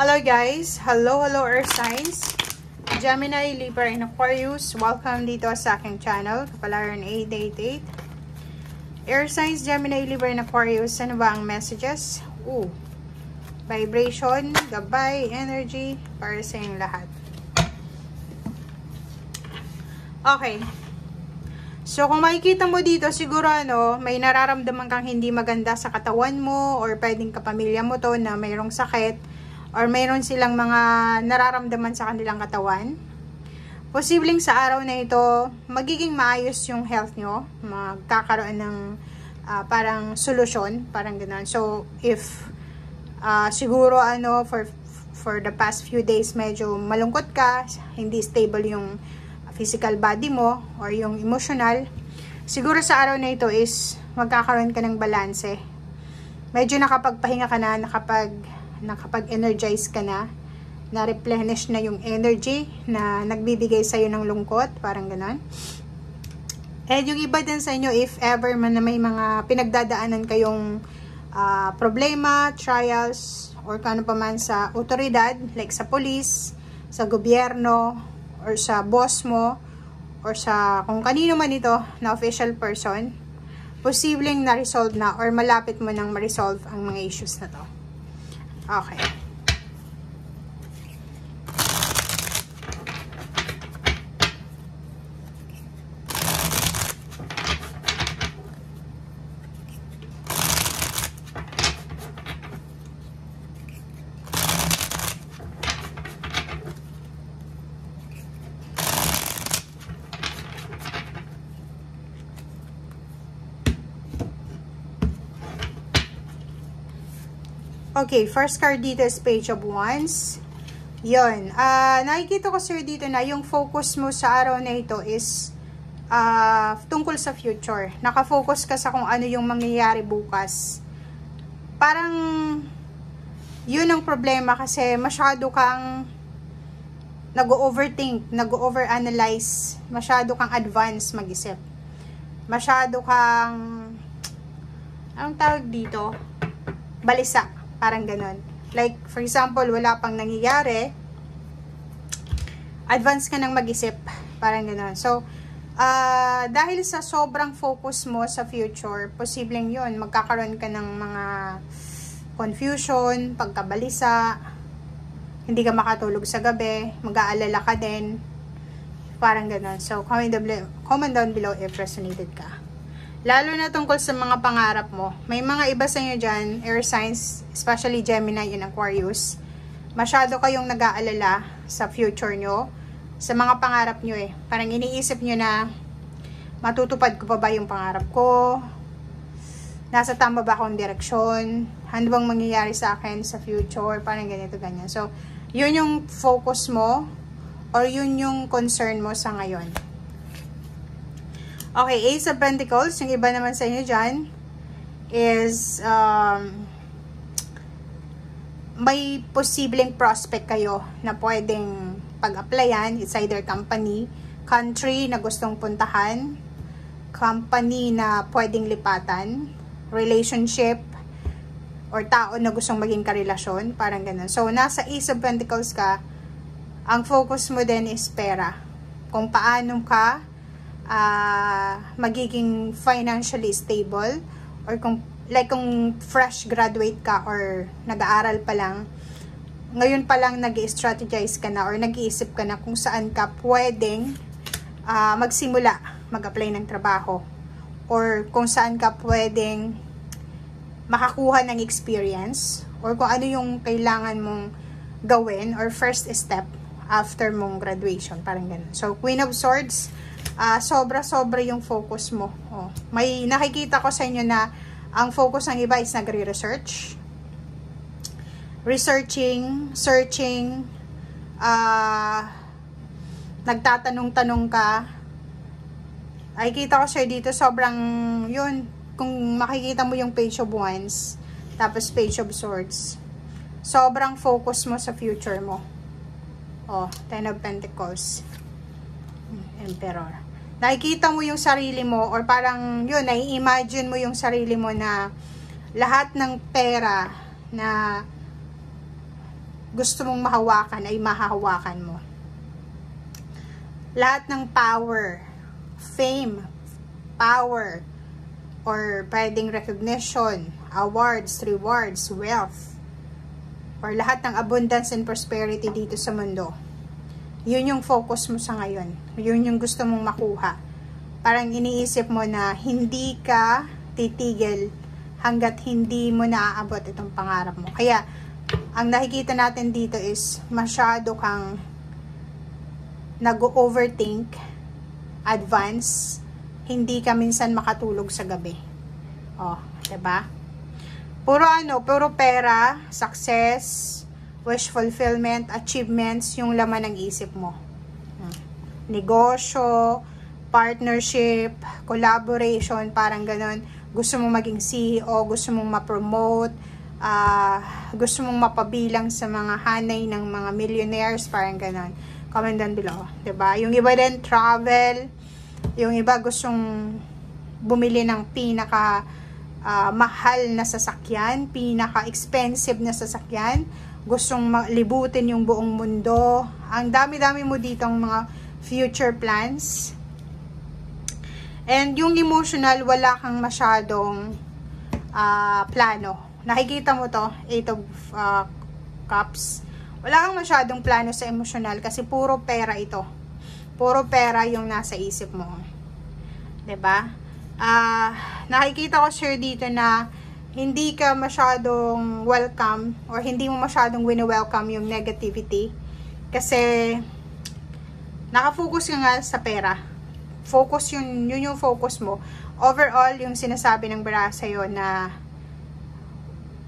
Hello guys! Hello, hello Earth Signs! Gemini, Libra, and Aquarius. Welcome dito sa aking channel, Kapalaran 888. Air Signs, Gemini, Libra, and Aquarius. Ano ba ang messages? Ooh. Vibration, gabay, energy, para sa inyong lahat. Okay. So, kung makikita mo dito, siguro ano, may nararamdaman kang hindi maganda sa katawan mo or pwedeng kapamilya mo to na mayroong sakit or mayroon silang mga nararamdaman sa kanilang katawan. Posibleng sa araw na ito, magiging maayos yung health nyo. Magkakaroon ng uh, parang solusyon, parang gano'n. So, if uh, siguro ano, for, for the past few days, medyo malungkot ka, hindi stable yung physical body mo or yung emotional, siguro sa araw na ito is magkakaroon ka ng balanse. Medyo nakapagpahinga ka na, nakapag nakapag-energize ka na, na-replenish na yung energy na nagbibigay sa'yo ng lungkot, parang ganon. And yung iba din sa inyo, if ever man na may mga pinagdadaanan kayong uh, problema, trials, or kano pa man sa otoridad, like sa police, sa gobyerno, or sa boss mo, or sa kung kanino man ito na official person, posibleng na-resolve na or malapit mo nang ma-resolve ang mga issues na to. Okay. Okay, first card dito is Page of Wands. Yun. Uh, nakikita ko sir dito na yung focus mo sa araw na ito is uh, tungkol sa future. Nakafocus ka sa kung ano yung mangyayari bukas. Parang yun ang problema kasi masyado kang nag-overthink, nag-overanalyze, masyado kang advance mag-isip. Masyado kang anong tawag dito? Balisa Parang ganun. Like, for example, wala pang nangyayari, advance ka nang mag-isip. Parang ganun. So, uh, dahil sa sobrang focus mo sa future, posibleng yun, magkakaroon ka ng mga confusion, pagkabalisa, hindi ka makatulog sa gabi, mag-aalala ka din, parang ganun. So, comment down below, if resonated ka. Lalo na tungkol sa mga pangarap mo. May mga iba sa inyo dyan, air signs, especially Gemini and Aquarius. Masyado kayong nag-aalala sa future nyo, sa mga pangarap nyo eh. Parang iniisip nyo na, matutupad ko pa ba yung pangarap ko? Nasa tama ba akong direksyon? Ano bang mangyayari sa akin sa future? Parang ganito, ganyan. So, yun yung focus mo or yun yung concern mo sa ngayon. Okay, Ace of Pentacles. Yung iba naman sa inyo dyan is um, may posibleng prospect kayo na pwedeng pag-applyan. It's either company, country na gustong puntahan, company na pwedeng lipatan, relationship, or tao na gustong maging karelasyon. Parang ganun. So, nasa Ace of Pentacles ka, ang focus mo din is pera. Kung paano ka uh, magiging financially stable or kung like kung fresh graduate ka or nag-aaral pa lang ngayon pa lang nag-strategize ka na or nag-iisip ka na kung saan ka pwedeng uh, magsimula mag-apply ng trabaho or kung saan ka pwedeng makakuha ng experience or kung ano yung kailangan mong gawin or first step after mong graduation, parang ganun. So, Queen of Swords, uh, sobra-sobra yung focus mo. Oh. May nakikita ko sa inyo na ang focus ng iba is nagre-research. Researching, searching, uh, nagtatanong-tanong ka. Ay, kita ko sir dito, sobrang, yun, kung makikita mo yung page of wands, tapos page of swords, sobrang focus mo sa future mo. Oh, Ten of Pentacles. Emperor nakikita mo yung sarili mo or parang yun, nai-imagine mo yung sarili mo na lahat ng pera na gusto mong mahawakan ay mahahawakan mo. Lahat ng power, fame, power, or pwedeng recognition, awards, rewards, wealth, or lahat ng abundance and prosperity dito sa mundo. Yun yung focus mo sa ngayon. Yun yung gusto mong makuha. Parang iniisip mo na hindi ka titigil hanggat hindi mo naaabot itong pangarap mo. Kaya, ang nakikita natin dito is masyado kang nag-overthink, advance, hindi ka minsan makatulog sa gabi. Oh, 'di ba? Puro ano, puro pera, success, wish fulfillment, achievements, yung laman ng isip mo. Negosyo, partnership, collaboration, parang ganun. Gusto mong maging CEO, gusto mong ma-promote, uh, gusto mong mapabilang sa mga hanay ng mga millionaires, parang ganun. Comment down below. ba diba? Yung iba din, travel. Yung iba gustong bumili ng pinaka uh, mahal na sasakyan, pinaka-expensive na sasakyan, gustong libutin yung buong mundo. Ang dami-dami mo dito ang mga future plans. And yung emotional, wala kang masyadong uh, plano. Nakikita mo to, 8 of uh, cups. Wala kang masyadong plano sa emotional kasi puro pera ito. Puro pera yung nasa isip mo. ba? uh, nakikita ko sir dito na hindi ka masyadong welcome or hindi mo masyadong wini-welcome yung negativity kasi nakafocus ka nga sa pera focus yun, yun yung focus mo overall yung sinasabi ng bara sa'yo na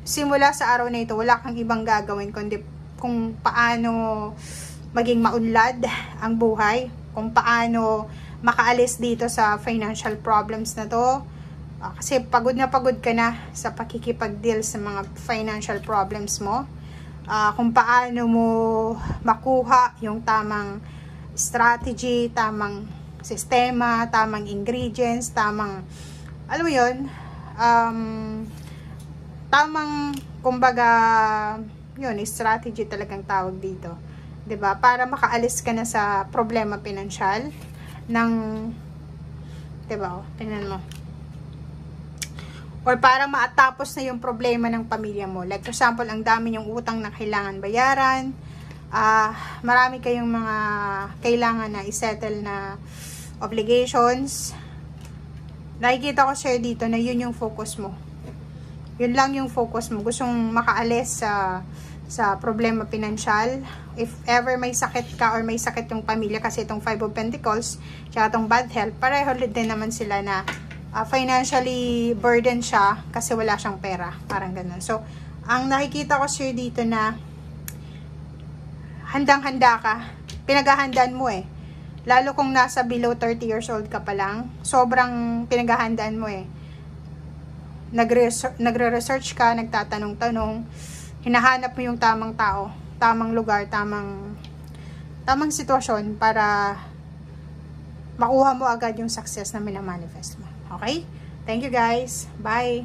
simula sa araw na ito wala kang ibang gagawin kundi kung paano maging maunlad ang buhay kung paano makaalis dito sa financial problems na to. Uh, kasi pagod na pagod ka na sa pakikipag-deal sa mga financial problems mo. Uh, kung paano mo makuha yung tamang strategy, tamang sistema, tamang ingredients, tamang, alam mo yun, um, tamang, kumbaga, yun, strategy talagang tawag dito. 'di ba Para makaalis ka na sa problema pinansyal ng, diba, oh, tingnan mo. Or para maatapos na yung problema ng pamilya mo. Like, for example, ang dami yung utang na kailangan bayaran. Uh, marami kayong mga kailangan na isettle na obligations. Nakikita ko sa'yo dito na yun yung focus mo. Yun lang yung focus mo. Gustong makaalis sa sa problema pinansyal. If ever may sakit ka or may sakit yung pamilya kasi itong Five of Pentacles, tsaka itong bad health, pareho din naman sila na uh, financially burden siya kasi wala siyang pera. Parang ganun. So, ang nakikita ko sir dito na handang-handa ka. Pinaghahandaan mo eh. Lalo kung nasa below 30 years old ka pa lang, sobrang pinaghahandaan mo eh. Nagre-research ka, nagtatanong-tanong, hinahanap mo yung tamang tao, tamang lugar, tamang tamang sitwasyon para makuha mo agad yung success na minamanifest mo. Okay? Thank you guys. Bye!